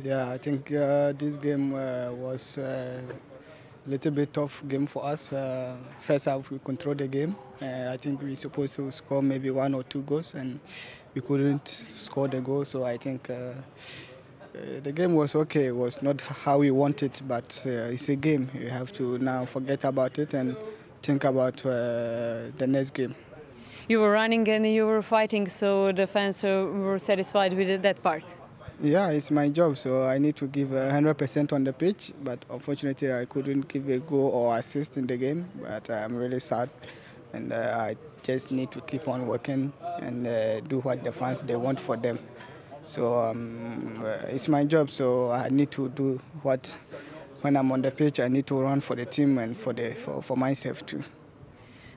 Yeah, I think uh, this game uh, was a little bit tough game for us. Uh, first half we controlled the game. Uh, I think we were supposed to score maybe one or two goals and we couldn't score the goal. So I think uh, uh, the game was okay. It was not how we wanted, but uh, it's a game. You have to now forget about it and think about uh, the next game. You were running and you were fighting, so the fans uh, were satisfied with that part. Yeah, it's my job, so I need to give uh, 100% on the pitch. But unfortunately, I couldn't give a goal or assist in the game. But I'm really sad, and uh, I just need to keep on working and uh, do what the fans they want for them. So um, uh, it's my job, so I need to do what. When I'm on the pitch, I need to run for the team and for the for, for myself too.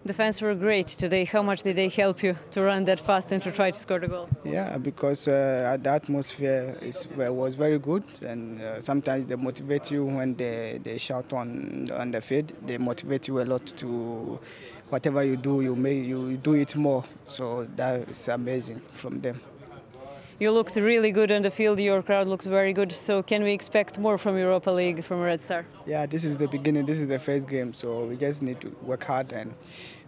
The fans were great today. How much did they help you to run that fast and to try to score the goal? Yeah, because uh, the atmosphere is, was very good, and uh, sometimes they motivate you when they, they shout on on the field. They motivate you a lot to whatever you do, you may you do it more. So that is amazing from them. You looked really good on the field. Your crowd looked very good. So can we expect more from Europa League from Red Star? Yeah, this is the beginning. This is the first game, so we just need to work hard and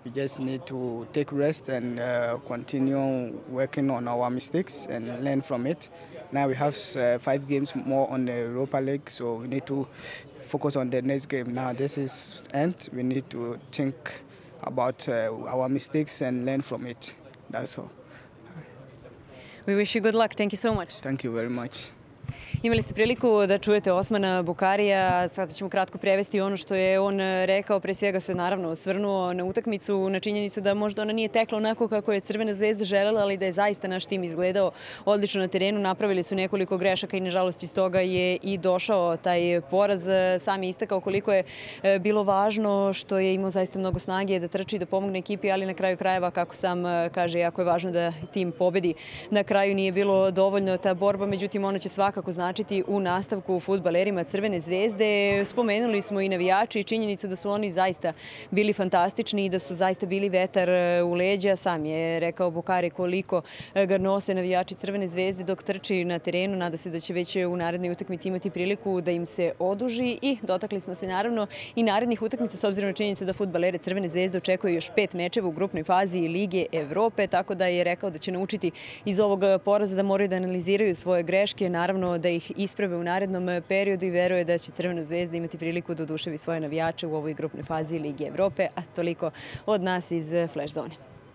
we just need to take rest and uh, continue working on our mistakes and learn from it. Now we have uh, five games more on the Europa League, so we need to focus on the next game. Now this is end. We need to think about uh, our mistakes and learn from it. That's all. We wish you good luck. Thank you so much. Thank you very much. Imali ste priliku da čujete Osmana Bukarija, sada ćemo kratko prevesti ono što je on rekao, pre svega se naravno osvrnuo na utakmicu, na činjenicu da možda ona nije tekla onako kako je Crvena zvezda želela, ali da je zaista naš tim izgledao odlično na terenu, napravili su nekoliko grešaka i nažalost iz toga je i došao taj poraz. Sam je istakao koliko je e, bilo važno što je imao zaista mnogo snage da trči, da pomogne ekipi, ali na kraju krajeva, kako sam e, kaže, jako je važno da tim pobedi. Na kraju nije bilo dovoljno ta borba, međutim ona će svakako značiti u nastavku futbalerima Crvene zvezde. Spomenuli smo i navijači i činjenicu da su oni zaista bili fantastični i da su zaista bili vetar e, u leđa. Sam je rekao Bukari koliko e, ga nose navijači Crvene zvezde dok trči na terenu. Nada se da će već u narednoj utakmici imati priliku da im se oduži i dotakli smo se naravno i narednih utakmica s obzirom na činjenicu da futbalere Crvene zvezde očekuje još pet mečeva u grupnoj fazi Lige Evrope, tako da je rekao da će naučiti iz ovog poraza da moraju da analiziraju svoje greške, naravno da ih isprave u narednom periodu i veruje da će Crvena zvezda imati priliku da oduševi svoje navijače u ovoj grupnoj fazi Lige Evrope, a toliko od nas iz Flash zone.